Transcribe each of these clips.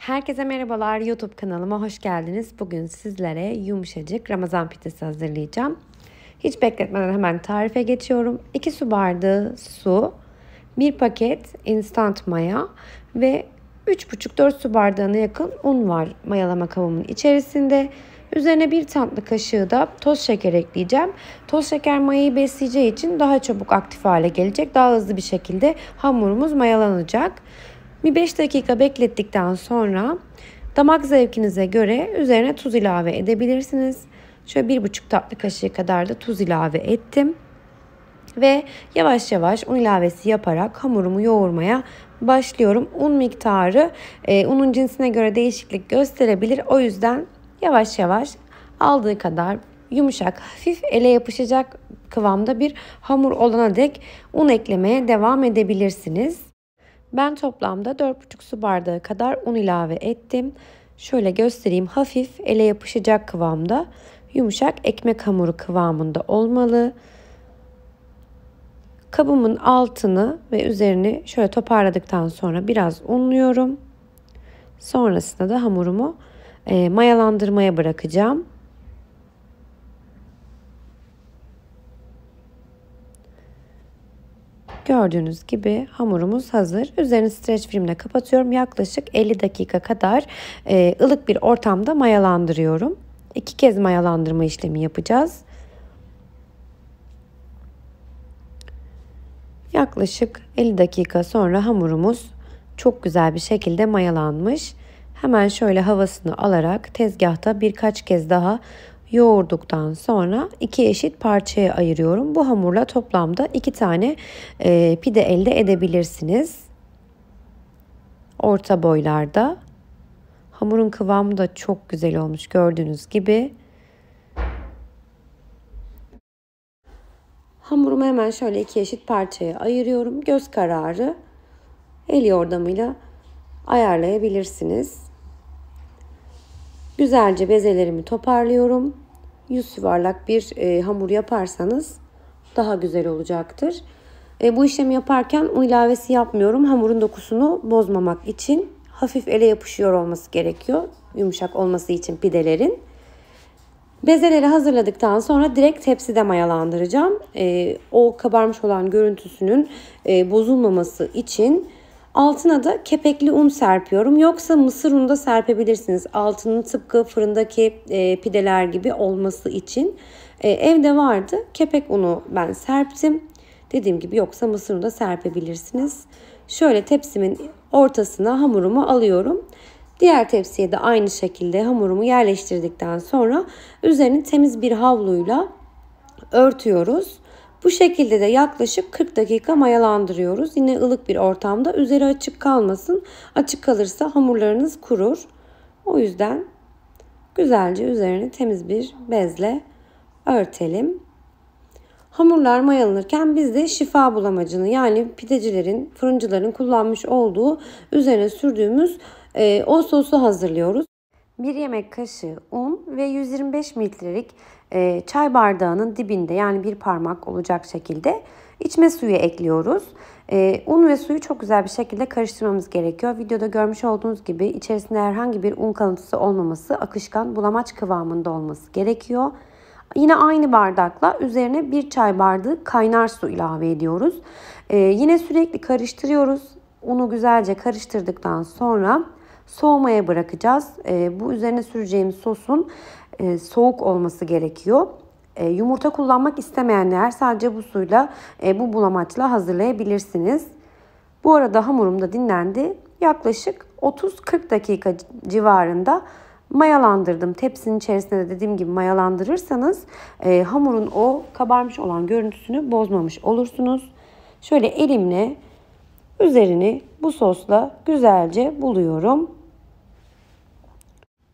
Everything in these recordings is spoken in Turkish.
Herkese merhabalar YouTube kanalıma hoş geldiniz. Bugün sizlere yumuşacık Ramazan pidesi hazırlayacağım. Hiç bekletmeden hemen tarife geçiyorum. 2 su bardağı su, 1 paket instant maya ve 3,5-4 su bardağına yakın un var mayalama kabımın içerisinde. Üzerine bir tatlı kaşığı da toz şeker ekleyeceğim. Toz şeker mayayı besleyeceği için daha çabuk aktif hale gelecek. Daha hızlı bir şekilde hamurumuz mayalanacak. Bir 5 dakika beklettikten sonra damak zevkinize göre üzerine tuz ilave edebilirsiniz. Şöyle 1,5 tatlı kaşığı kadar da tuz ilave ettim. Ve yavaş yavaş un ilavesi yaparak hamurumu yoğurmaya başlıyorum. Un miktarı e, unun cinsine göre değişiklik gösterebilir. O yüzden yavaş yavaş aldığı kadar yumuşak, hafif ele yapışacak kıvamda bir hamur olana dek un eklemeye devam edebilirsiniz. Ben toplamda 4,5 su bardağı kadar un ilave ettim. Şöyle göstereyim. Hafif ele yapışacak kıvamda yumuşak ekmek hamuru kıvamında olmalı. Kabımın altını ve üzerini şöyle toparladıktan sonra biraz unluyorum. Sonrasında da hamurumu e, mayalandırmaya bırakacağım. Gördüğünüz gibi hamurumuz hazır. Üzerini streç filmle kapatıyorum. Yaklaşık 50 dakika kadar e, ılık bir ortamda mayalandırıyorum. İki kez mayalandırma işlemi yapacağız. Yaklaşık 50 dakika sonra hamurumuz çok güzel bir şekilde mayalanmış. Hemen şöyle havasını alarak tezgahta birkaç kez daha yoğurduktan sonra iki eşit parçaya ayırıyorum. Bu hamurla toplamda iki tane e, pide elde edebilirsiniz. Orta boylarda. Hamurun kıvamı da çok güzel olmuş gördüğünüz gibi. Hamurumu hemen şöyle iki eşit parçaya ayırıyorum. Göz kararı el yordamıyla ayarlayabilirsiniz. Güzelce bezelerimi toparlıyorum. Yüz yuvarlak bir e, hamur yaparsanız daha güzel olacaktır. E, bu işlemi yaparken un ilavesi yapmıyorum. Hamurun dokusunu bozmamak için hafif ele yapışıyor olması gerekiyor. Yumuşak olması için pidelerin. Bezeleri hazırladıktan sonra direkt tepside mayalandıracağım. E, o kabarmış olan görüntüsünün e, bozulmaması için Altına da kepekli un serpiyorum. Yoksa mısır unu da serpebilirsiniz. Altının tıpkı fırındaki e, pideler gibi olması için. E, evde vardı. Kepek unu ben serptim. Dediğim gibi yoksa mısır unu da serpebilirsiniz. Şöyle tepsimin ortasına hamurumu alıyorum. Diğer tepsiye de aynı şekilde hamurumu yerleştirdikten sonra üzerini temiz bir havluyla örtüyoruz. Bu şekilde de yaklaşık 40 dakika mayalandırıyoruz. Yine ılık bir ortamda üzeri açık kalmasın. Açık kalırsa hamurlarınız kurur. O yüzden güzelce üzerini temiz bir bezle örtelim. Hamurlar mayalanırken biz de şifa bulamacını yani pidecilerin, fırıncıların kullanmış olduğu üzerine sürdüğümüz e, o sosu hazırlıyoruz. 1 yemek kaşığı un ve 125 mililitrelik e, çay bardağının dibinde yani bir parmak olacak şekilde içme suyu ekliyoruz. E, un ve suyu çok güzel bir şekilde karıştırmamız gerekiyor. Videoda görmüş olduğunuz gibi içerisinde herhangi bir un kalıntısı olmaması, akışkan bulamaç kıvamında olması gerekiyor. Yine aynı bardakla üzerine bir çay bardağı kaynar su ilave ediyoruz. Ee, yine sürekli karıştırıyoruz. Unu güzelce karıştırdıktan sonra soğumaya bırakacağız. E, bu üzerine süreceğimiz sosun e, soğuk olması gerekiyor. E, yumurta kullanmak istemeyenler sadece bu suyla e, bu bulamaçla hazırlayabilirsiniz. Bu arada hamurum da dinlendi. Yaklaşık 30-40 dakika civarında mayalandırdım. Tepsinin içerisinde de dediğim gibi mayalandırırsanız e, hamurun o kabarmış olan görüntüsünü bozmamış olursunuz. Şöyle elimle üzerini bu sosla güzelce buluyorum.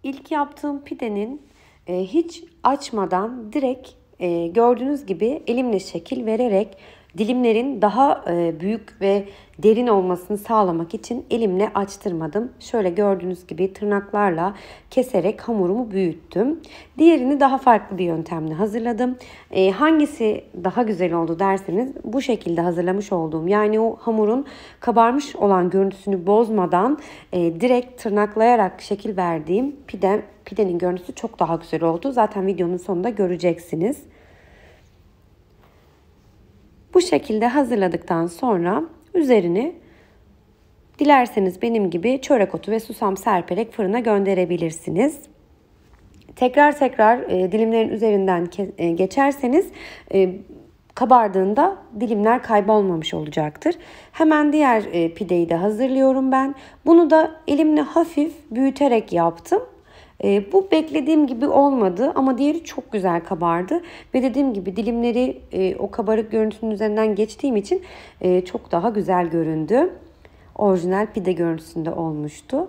İlk yaptığım pidenin hiç açmadan direkt e, gördüğünüz gibi elimle şekil vererek dilimlerin daha e, büyük ve derin olmasını sağlamak için elimle açtırmadım. Şöyle gördüğünüz gibi tırnaklarla keserek hamurumu büyüttüm. Diğerini daha farklı bir yöntemle hazırladım. E, hangisi daha güzel oldu derseniz bu şekilde hazırlamış olduğum yani o hamurun kabarmış olan görüntüsünü bozmadan e, direkt tırnaklayarak şekil verdiğim pide, pidenin görüntüsü çok daha güzel oldu. Zaten videonun sonunda göreceksiniz. Bu şekilde hazırladıktan sonra üzerini dilerseniz benim gibi çörek otu ve susam serperek fırına gönderebilirsiniz. Tekrar tekrar e, dilimlerin üzerinden e, geçerseniz e, kabardığında dilimler kaybolmamış olacaktır. Hemen diğer e, pideyi de hazırlıyorum ben. Bunu da elimle hafif büyüterek yaptım. E, bu beklediğim gibi olmadı ama diğeri çok güzel kabardı. Ve dediğim gibi dilimleri e, o kabarık görüntünün üzerinden geçtiğim için e, çok daha güzel göründü. Orijinal pide görüntüsünde olmuştu.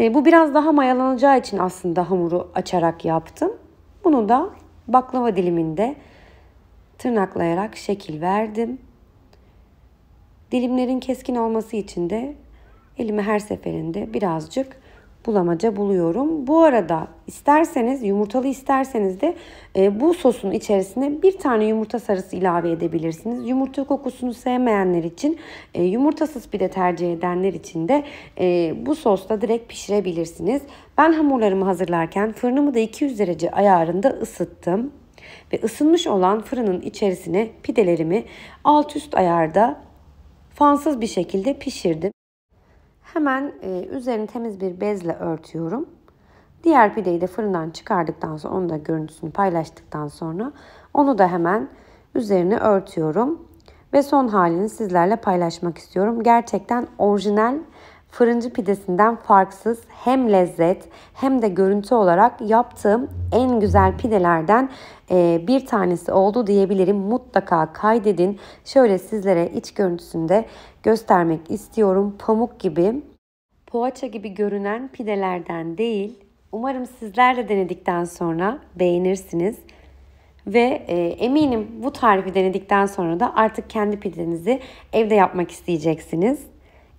E, bu biraz daha mayalanacağı için aslında hamuru açarak yaptım. Bunu da baklava diliminde tırnaklayarak şekil verdim. Dilimlerin keskin olması için de elimi her seferinde birazcık bulamaca buluyorum. Bu arada isterseniz yumurtalı isterseniz de e, bu sosun içerisine bir tane yumurta sarısı ilave edebilirsiniz. Yumurta kokusunu sevmeyenler için e, yumurtasız pide tercih edenler için de e, bu sosla direkt pişirebilirsiniz. Ben hamurlarımı hazırlarken fırınımı da 200 derece ayarında ısıttım. Ve ısınmış olan fırının içerisine pidelerimi alt üst ayarda fansız bir şekilde pişirdim. Hemen e, üzerini temiz bir bezle örtüyorum. Diğer pideyi de fırından çıkardıktan sonra onu da görüntüsünü paylaştıktan sonra onu da hemen üzerine örtüyorum. Ve son halini sizlerle paylaşmak istiyorum. Gerçekten orijinal fırıncı pidesinden farksız hem lezzet hem de görüntü olarak yaptığım en güzel pidelerden e, bir tanesi oldu diyebilirim. Mutlaka kaydedin. Şöyle sizlere iç görüntüsünde göstermek istiyorum. Pamuk gibi, poğaça gibi görünen pidelerden değil. Umarım sizler de denedikten sonra beğenirsiniz. Ve e, eminim bu tarifi denedikten sonra da artık kendi pidenizi evde yapmak isteyeceksiniz.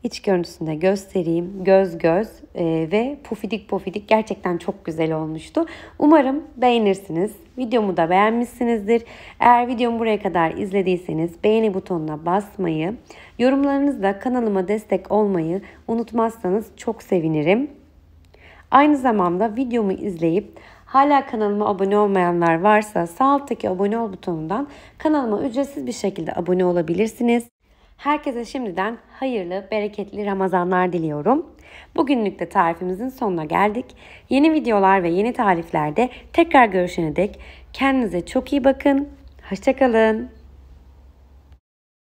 İç görüntüsünde göstereyim. Göz göz e, ve pufidik pufidik gerçekten çok güzel olmuştu. Umarım beğenirsiniz. Videomu da beğenmişsinizdir. Eğer videomu buraya kadar izlediyseniz beğeni butonuna basmayı, yorumlarınızla kanalıma destek olmayı unutmazsanız çok sevinirim. Aynı zamanda videomu izleyip hala kanalıma abone olmayanlar varsa sağ alttaki abone ol butonundan kanalıma ücretsiz bir şekilde abone olabilirsiniz. Herkese şimdiden hayırlı, bereketli Ramazanlar diliyorum. Bugünlük de tarifimizin sonuna geldik. Yeni videolar ve yeni tariflerde tekrar görüşene dek kendinize çok iyi bakın. Hoşçakalın.